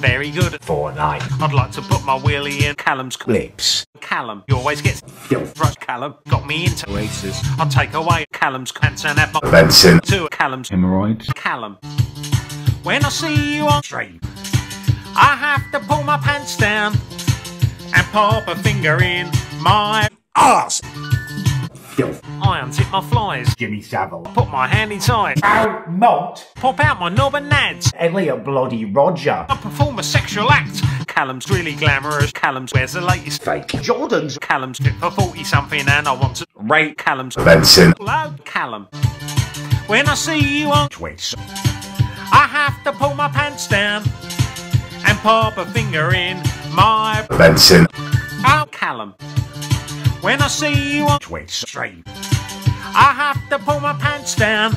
very good. For night. I'd like to put my wheelie in Callum's Lips. Callum. you always get Filth. right. Callum got me into Races. I'll take away Callum's cancer and add my Benson. to Callum's Hemorrhoids. Callum. When I see you on stream, I have to pull my pants down and pop a finger in my Arse. Filth. I untip my flies, Jimmy Savile. put my hand inside, Mont. pop out my knob and nads. Elliot Bloody Roger. I perform a sexual act. Callum's really glamorous. Callum's wears the latest. Fake. Jordans. Callum's for 40 something and I want to rate Callum's Benson. loud Callum. When I see you on Twitch. I have to pull my pants down and pop a finger in my Benson. oh Callum. When I see you on Twitch. Stream. I have to pull my pants down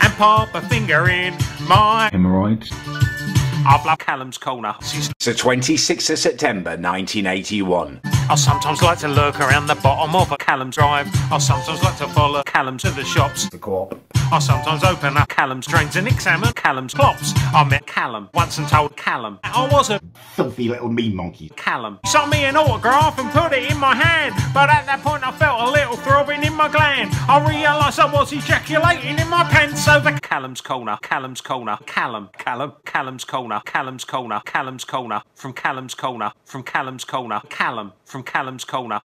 and pop a finger in my Hemorrhoids. I love Callum's corner. She's- So 26th of September 1981. I sometimes like to lurk around the bottom of a Callum's drive. I sometimes like to follow Callum to the shops. The co-op. I sometimes open up Callum's drains and examine Callum's clops. I met Callum once and told Callum I was a Filthy little mean monkey. Callum. He signed me an autograph and put it in my hand. But at that point I felt a little throbbing in my gland. I realised I was ejaculating in my pants over Callum's corner. Callum's corner. Callum. Callum. Callum's corner. Callum's corner. Callum's corner. From Callum's corner. From Callum's corner. Callum. From Callum's corner.